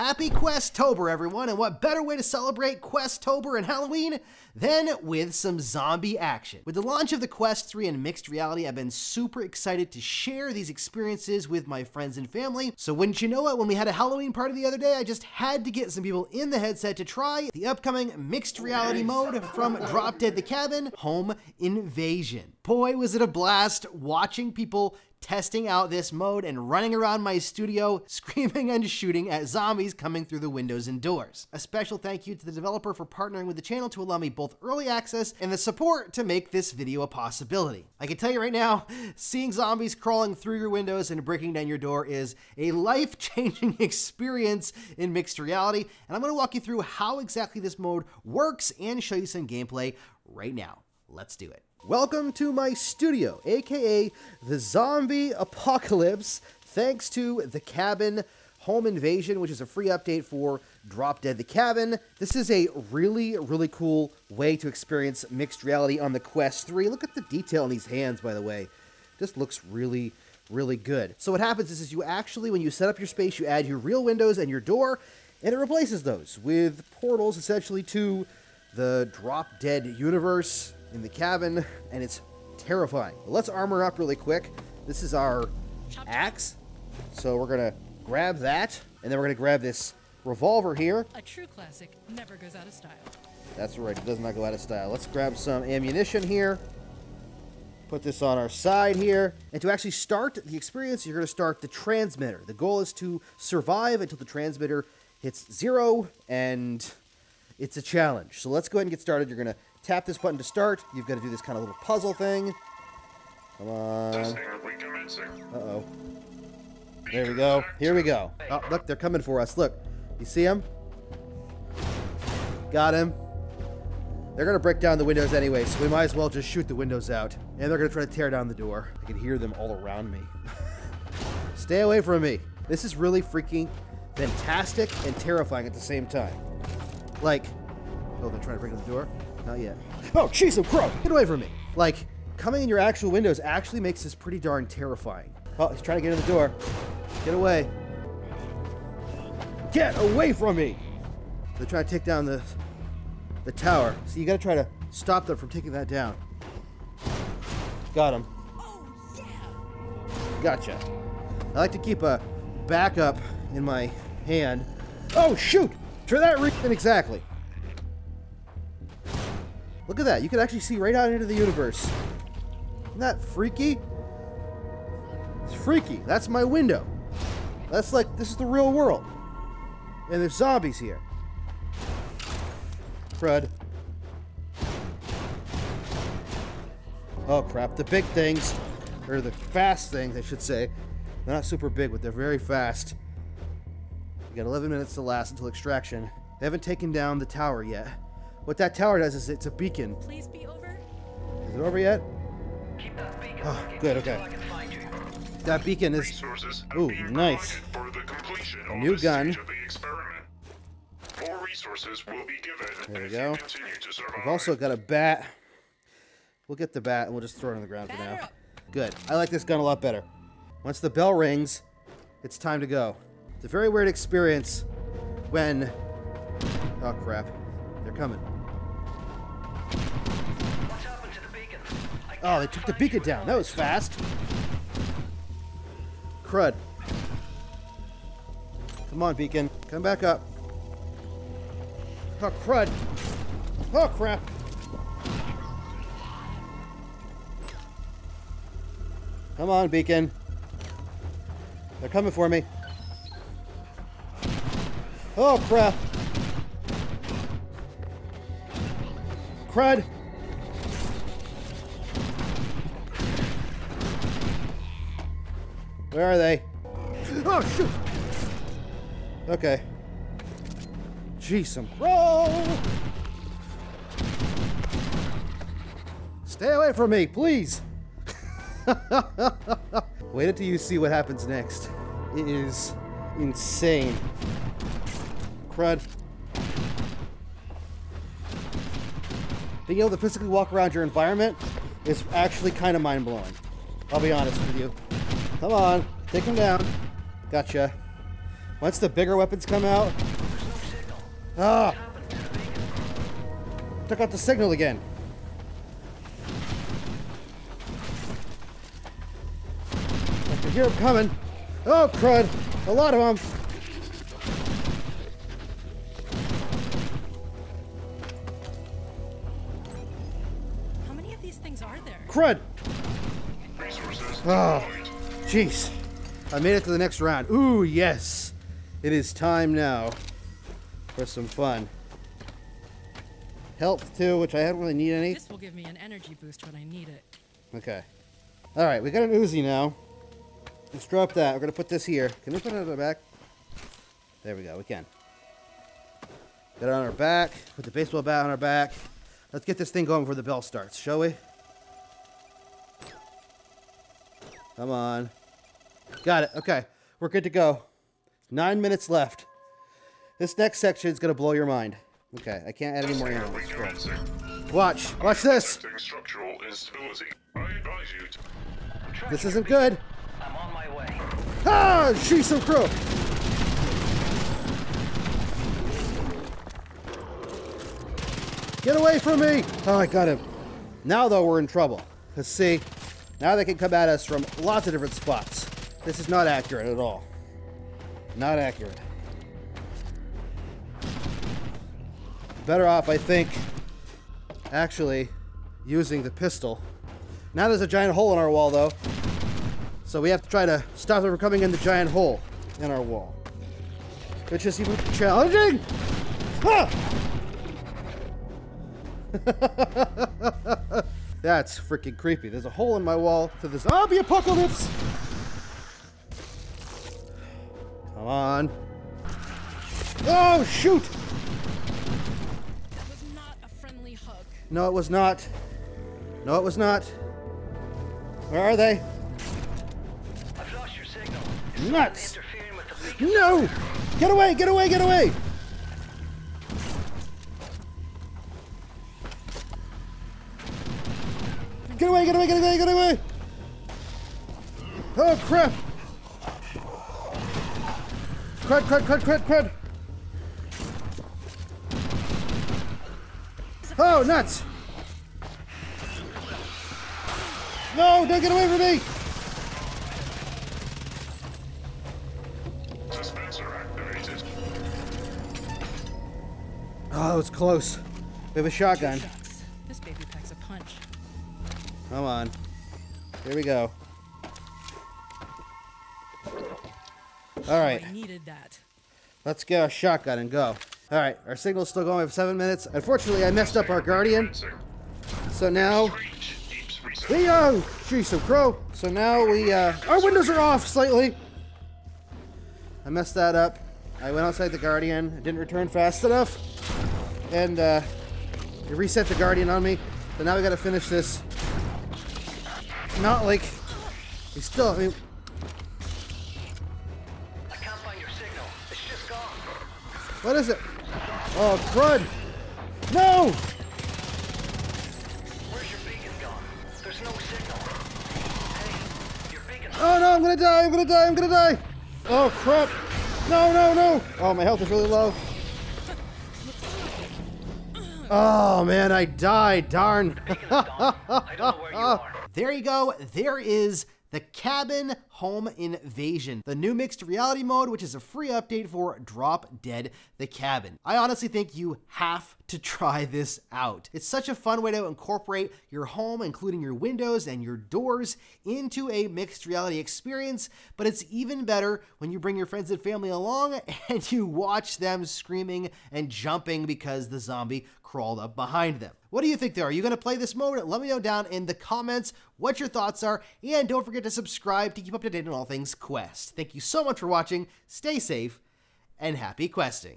Happy Questtober, everyone, and what better way to celebrate Questtober and Halloween than with some zombie action? With the launch of the Quest 3 and mixed reality, I've been super excited to share these experiences with my friends and family. So wouldn't you know it, when we had a Halloween party the other day, I just had to get some people in the headset to try the upcoming mixed reality mode from Drop Dead the Cabin, Home Invasion. Boy, was it a blast watching people testing out this mode and running around my studio screaming and shooting at zombies coming through the windows and doors. A special thank you to the developer for partnering with the channel to allow me both early access and the support to make this video a possibility. I can tell you right now, seeing zombies crawling through your windows and breaking down your door is a life-changing experience in mixed reality, and I'm going to walk you through how exactly this mode works and show you some gameplay right now. Let's do it. Welcome to my studio, aka the zombie apocalypse, thanks to the cabin home invasion, which is a free update for Drop Dead the Cabin. This is a really, really cool way to experience mixed reality on the Quest 3. Look at the detail in these hands, by the way. This looks really, really good. So what happens is, is you actually, when you set up your space, you add your real windows and your door, and it replaces those with portals, essentially, to the Drop Dead universe in the cabin, and it's terrifying. Let's armor up really quick. This is our axe. So we're going to grab that, and then we're going to grab this revolver here. A true classic never goes out of style. That's right, it does not go out of style. Let's grab some ammunition here. Put this on our side here. And to actually start the experience, you're going to start the transmitter. The goal is to survive until the transmitter hits zero, and it's a challenge. So let's go ahead and get started. You're going to tap this button to start. You've got to do this kind of little puzzle thing. Come on. Uh-oh. There we go. Here we go. Oh, look, they're coming for us. Look. You see them? Got him. They're going to break down the windows anyway, so we might as well just shoot the windows out. And they're going to try to tear down the door. I can hear them all around me. Stay away from me. This is really freaking fantastic and terrifying at the same time. Like, oh, they're trying to break in the door? Not yet. Oh, jeez, I'm crow! Get away from me! Like, coming in your actual windows actually makes this pretty darn terrifying. Oh, he's trying to get in the door. Get away. Get away from me! They're trying to take down the the tower. So you gotta try to stop them from taking that down. Got him. Oh, yeah. Gotcha. I like to keep a backup in my hand. Oh, shoot! For that reason exactly. Look at that. You can actually see right out into the universe. Isn't that freaky? It's freaky. That's my window. That's like, this is the real world. And there's zombies here. Crud. Oh crap, the big things, or the fast things, I should say. They're not super big, but they're very fast. We got 11 minutes to last until extraction. They haven't taken down the tower yet. What that tower does is it's a beacon. Please be over. Is it over yet? Oh, good, okay. That beacon is... Ooh, nice. A new gun. There we go. We've also got a bat. We'll get the bat and we'll just throw it on the ground for now. Good. I like this gun a lot better. Once the bell rings, it's time to go. It's a very weird experience when... Oh, crap. They're coming. Oh, they took the beacon down. That was fast. Crud. Come on, beacon. Come back up. Oh, crud. Oh, crap. Come on, beacon. They're coming for me. Oh, crap. Crud. Where are they? Oh, shoot! Okay. Jeez, I'm... Roll! Stay away from me, please! Wait until you see what happens next. It is insane. Crud. Being able to physically walk around your environment is actually kind of mind-blowing. I'll be honest with you. Come on, take him down. Gotcha. Once the bigger weapons come out. Ah! Took out the signal again. I can hear them coming. Oh, crud. A lot of them. These things are there? Crud. Resources Oh, deployed. jeez. I made it to the next round. Ooh, yes. It is time now for some fun. Health, too, which I don't really need any. This will give me an energy boost when I need it. Okay. All right, we got an Uzi now. Let's drop that. We're gonna put this here. Can we put it on the back? There we go. We can. Get it on our back. Put the baseball bat on our back. Let's get this thing going before the bell starts, shall we? Come on. Got it. Okay. We're good to go. Nine minutes left. This next section is gonna blow your mind. Okay, I can't add any more ammo. Watch. Watch this. Structural instability. I advise you to This isn't good. I'm on my way. Ah, she's so crow. Get away from me! Oh, I got him. Now, though, we're in trouble. Because, see, now they can come at us from lots of different spots. This is not accurate at all. Not accurate. Better off, I think, actually using the pistol. Now there's a giant hole in our wall, though. So we have to try to stop them from coming in the giant hole in our wall. Which is even challenging! Ah! That's freaking creepy. There's a hole in my wall to the zombie apocalypse! Come on. Oh, shoot! That was not a friendly hug. No, it was not. No, it was not. Where are they? I've lost your signal. Nuts! interfering with the. No! Get away! Get away! Get away! Get away! Get away! Get away! Get away! Oh crap! Crud! Crud! Crud! Crud! Crud! Oh nuts! No! Don't get away from me! Oh, it's close. We have a shotgun. This baby. Come on. Here we go. All right, I needed that. let's get our shotgun and go. All right, our signal's still going. We have seven minutes. Unfortunately, I messed up our guardian, so now we oh, so crow. So now we uh, our windows are off slightly. I messed that up. I went outside the guardian. It didn't return fast enough, and uh, it reset the guardian on me. So now we got to finish this. Not like we still. I mean, I can't find your signal. It's just gone. What is it? Oh, crud! No! Where's your beacon gone? There's no signal. Hey, your beacon's Oh no, I'm gonna die! I'm gonna die! I'm gonna die! Oh crap! No, no, no! Oh, my health is really low. Oh man, I died! Darn! There you go. There is the Cabin Home Invasion, the new mixed reality mode, which is a free update for Drop Dead the Cabin. I honestly think you have to try this out. It's such a fun way to incorporate your home, including your windows and your doors, into a mixed reality experience, but it's even better when you bring your friends and family along and you watch them screaming and jumping because the zombie crawled up behind them. What do you think there? Are you going to play this mode? Let me know down in the comments what your thoughts are, and don't forget to subscribe to keep up to date on all things Quest. Thank you so much for watching, stay safe, and happy questing.